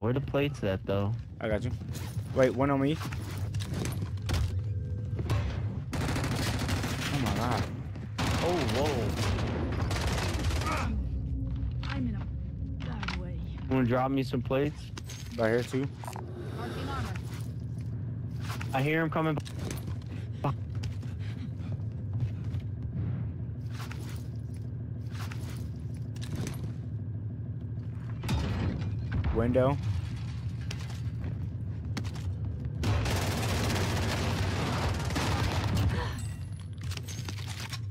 Where the plates at though? I got you. Wait, one on me. Oh my god. Oh, whoa. I'm in a bad way. Wanna drop me some plates? Right here too. I hear him coming. Window.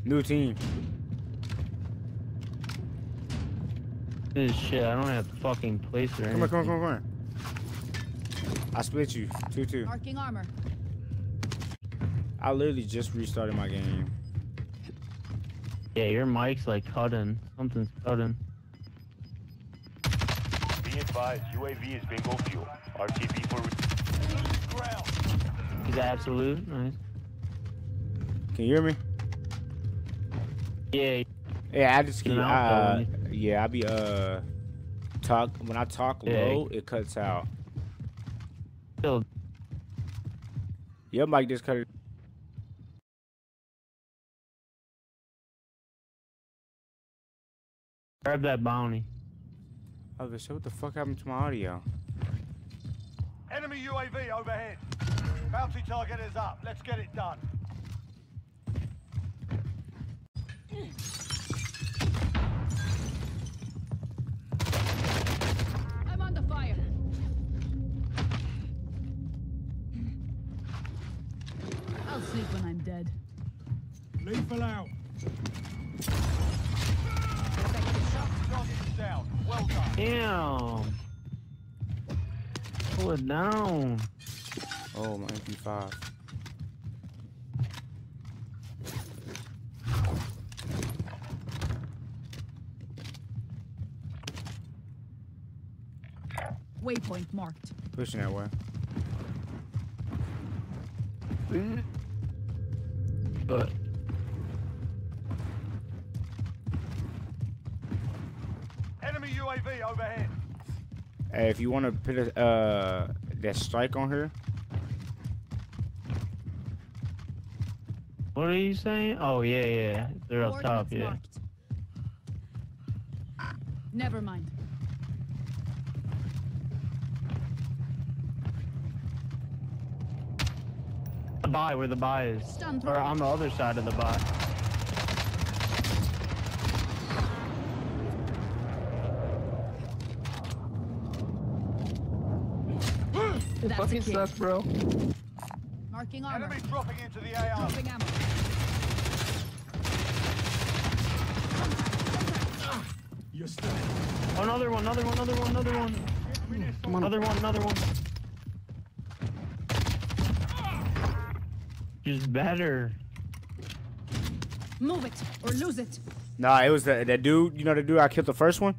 New team. This shit, I don't have fucking place or Come anything. on, come on, come on, come on. I split you. 2 2. Marking armor. I literally just restarted my game. Yeah, your mic's like cutting. Something's cutting. Be advised, UAV is bingo fuel. RTB for re- ground. He's absolute. Nice. Can you hear me? Yeah, Yeah, I just keep. An Uh, yeah, I be uh talk when I talk Yeah. low, it cuts out. still. Your mic just cut. it. Grab that bounty. I was like, what the fuck happened to my audio? Enemy UAV overhead. Bounty target is up. Let's get it done. I'm under fire. I'll sleep when I'm dead. Lethal out. Damn. Pull it down. Oh my MP5. Waypoint marked. Pushing that way. But Hey, if you want to put a uh that strike on her, what are you saying? Oh yeah, yeah. They're up top. Coordinates Yeah. marked. Never mind. The buy where the buy is, or on the other side of the buy. That's a Fucking kill. sucks, bro. Marking armor. Enemy dropping into the AR. Dropping ammo. You're still. Another one, another one, another one, another one. come on. Another one, another one. Just better. Move it or lose it. Nah, it was the that dude. You know the dude I killed the first one.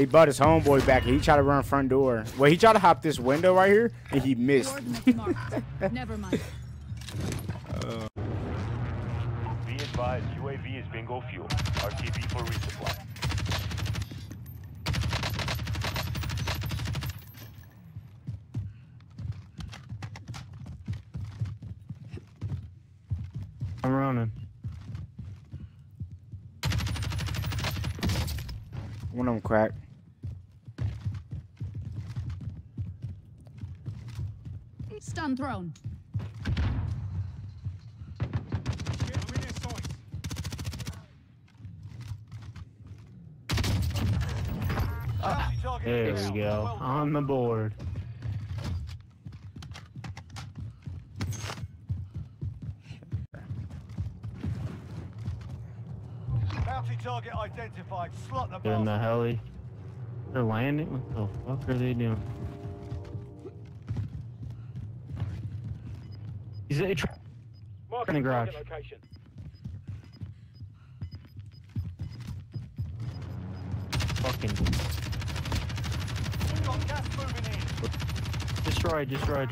He brought his homeboy back and he tried to run front door. Well, he tried to hop this window right here and he missed. Never mind. Uh, be advised, UAV is bingo fuel. RTB for resupply. I'm running. One of them cracked. Stun thrown. Get them in their sights. Bounty target There is we go. On the board. Bounty target identified. Slot the They're in the bastard. heli. They're landing? What the fuck are they doing? He's a tra- in the garage. Fucking Got gas moving in. destroyed, destroyed.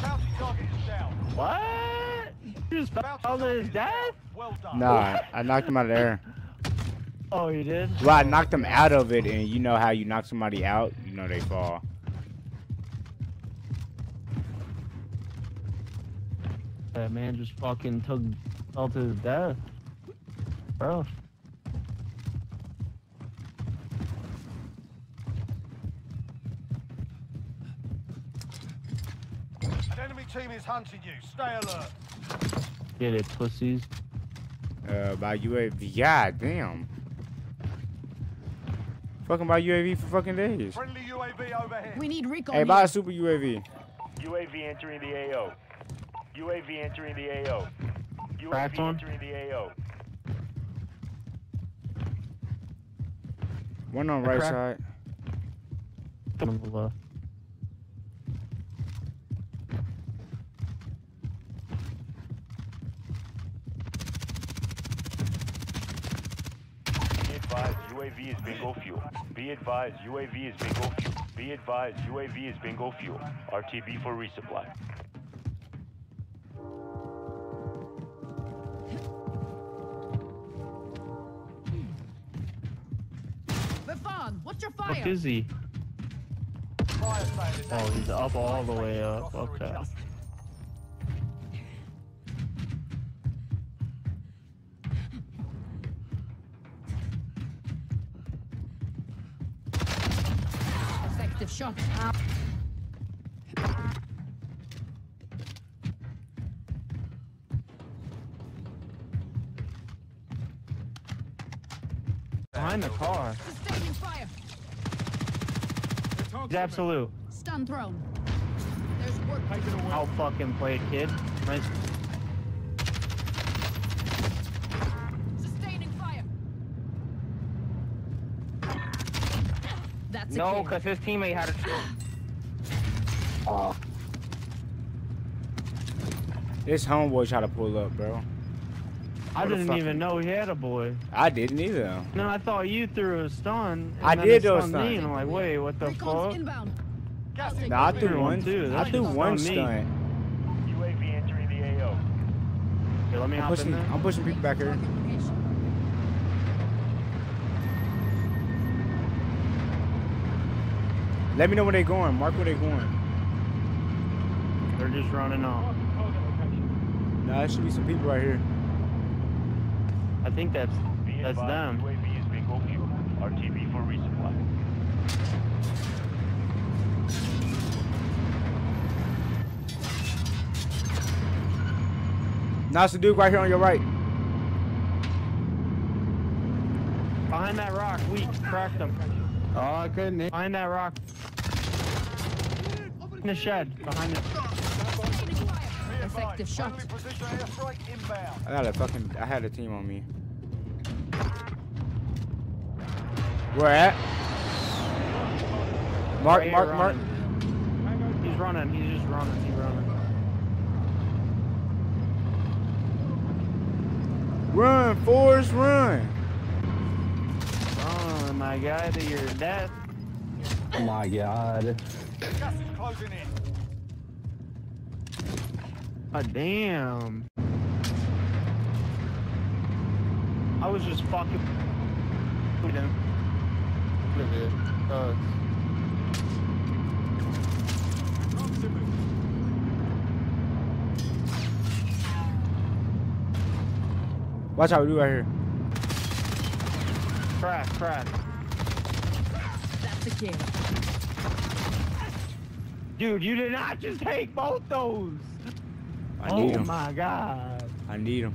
Bounty target is down. What? You just Bounty fell to his is death? Well done. Nah, I knocked him out of there. Oh, you did? Well, I knocked him out of it, and you know how you knock somebody out, you know they fall. That man just fucking took fell to his death. Bro. An enemy team is hunting you. Stay alert. Get it, pussies. Uh, by UAV. God damn. Fucking by UAV for fucking days. Friendly UAV overhead. We need recon. Hey, buy a super UAV. UAV entering the AO. UAV entering the AO. Cracked UAV one? entering the AO. One on right crack- side. On the left. Be advised, UAV is bingo fuel. Be advised, UAV is bingo fuel. Be advised, UAV is bingo fuel. RTB for resupply. Vifan, what's Fuck is he? Fire sale is Oh, he's up all the way up. Okay. Effective shot. Behind the car. Sustaining fire. He's absolute. Stun thrown. There's work. I'll fucking play, it, kid. Nice. Sustaining fire. That's a No, because his teammate had a This homeboy try to pull up, bro. I didn't fucking- even know he had a boy. I didn't either. No, I thought you threw a stun. and I did it throw a stunned stun. me, and I'm like, wait, what the fuck? inbound. Gas is Nah, I threw in. one. too. I threw one on me. stunt. UAV entering the AO. Here, let me I'm hop in pushing, there. I'm pushing people back here. Let me know where they're going. Mark where they're going. They're just running off. Nah, there should be some people right here. I think that's Be that's them. UAV is bingo fuel. RTB for resupply. Nah, it's a dude right here on your right. Behind that rock, weak. Cracked them. Oh, I couldn't hit. Behind that rock. In the shed. Behind it. Effective shot. friendly precision airstrike inbound. I got a fucking, I had a team on me. Where at? Mark, Right Mark, Mark. He's running. He's just running. He's running. Run, Forrest, run. Oh my god, to your death. Oh my god. Gas is closing in. God damn. I was just fucking with him. Look at. Uh, Watch out, we do right here. crack, crack. That's a kill. Dude, you did not just take both those. I oh need him. my god. I need him.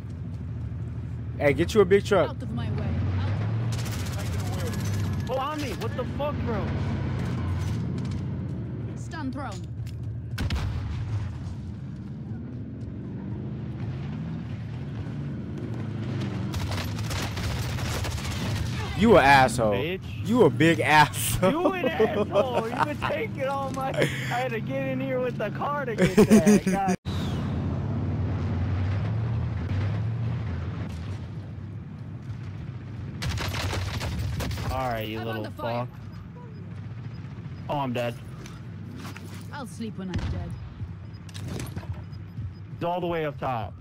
Hey, get you a big truck. Out of my way. Out. Oh, on me. What the fuck, bro? Stun thrown. You a asshole. Bitch. You a big asshole. You an asshole. You been taking all my. I had to get in here with the car to get that. God. All right, you I'm little fuck. Oh, I'm dead. I'll sleep when I'm dead. It's all the way up top.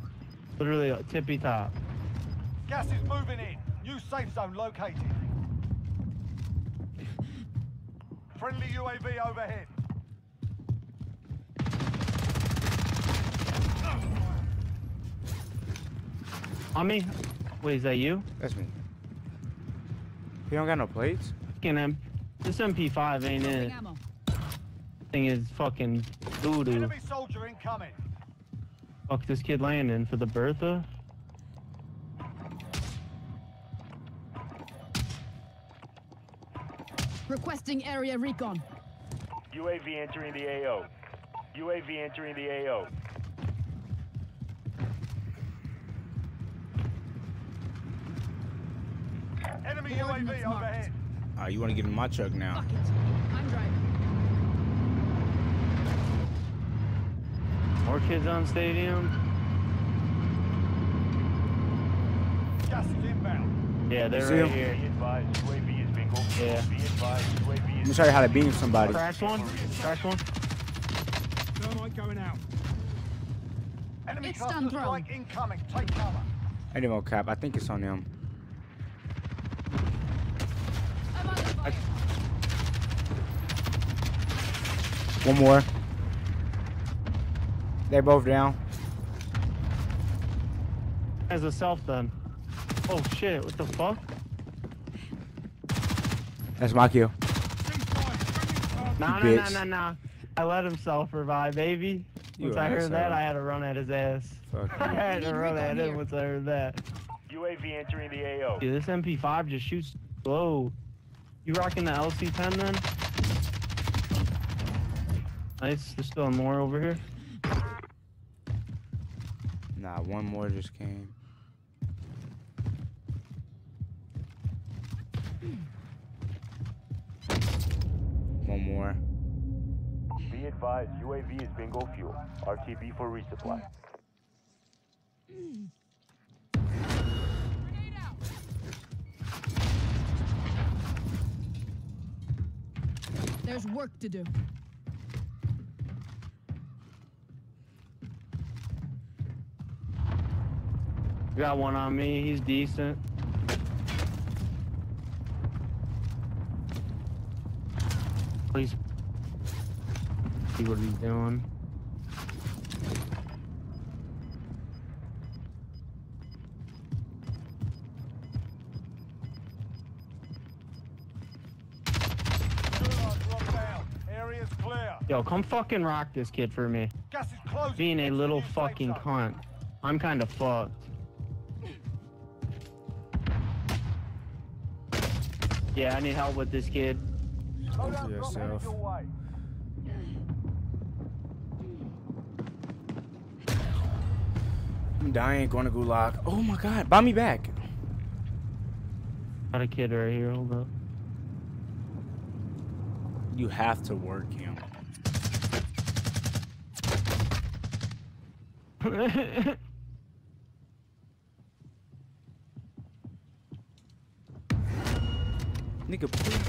Literally uh, tippy top. Gas is moving in. New safe zone located. Friendly UAV overhead. On me? Wait, is that you? That's me. You don't got no plates? Fucking M. This MP5 ain't it. Dropping. Thing is fucking doo doo. Enemy soldier incoming. Fuck this kid landing for the Bertha. Requesting area recon. UAV entering the AO. UAV entering the AO. Enemy UAV overhead. Ah, you want to get in my truck now? Fuck it. I'm driving. More kids on stadium. Gas is inbound. Yeah, they're See right 'em? here. Be advised, UAV is bingo fuel. Yeah. Be advised, UAV Let me show you how to beam somebody. Crash one. Crash one. Thermite going out. Enemy It's done thrown. incoming. Take cover. I didn't cap. I think it's on them. I'm under fire. One more. They're both down. As a self then. Oh shit, what the fuck? That's my kill. Nah, nah, nah, bitch. nah, nah. I let him self revive, baby. You Once I heard that, I had to run at his ass. Fuck I had to run at him here. once I heard that. UAV entering the AO. Dude, this MP5 just shoots slow. You rocking the LC10 then? Nice. There's still more over here. Nah, one more just came. One more. Be advised, UAV is bingo fuel. RTB for resupply. There's work to do. Got one on me. He's decent. Please. See what he's doing. Gulag locked down. Area's clear. Yo, come fucking rock this kid for me. Gas is closing. Being a Get to the little fucking cunt. I'm kind of fucked. Yeah, I need help with this kid. Load up, Yourself. drop headed your way. I'm dying, going to gulag. Oh my god, buy me back. Got a kid right here. Hold up. You have to work him. Nigga, please.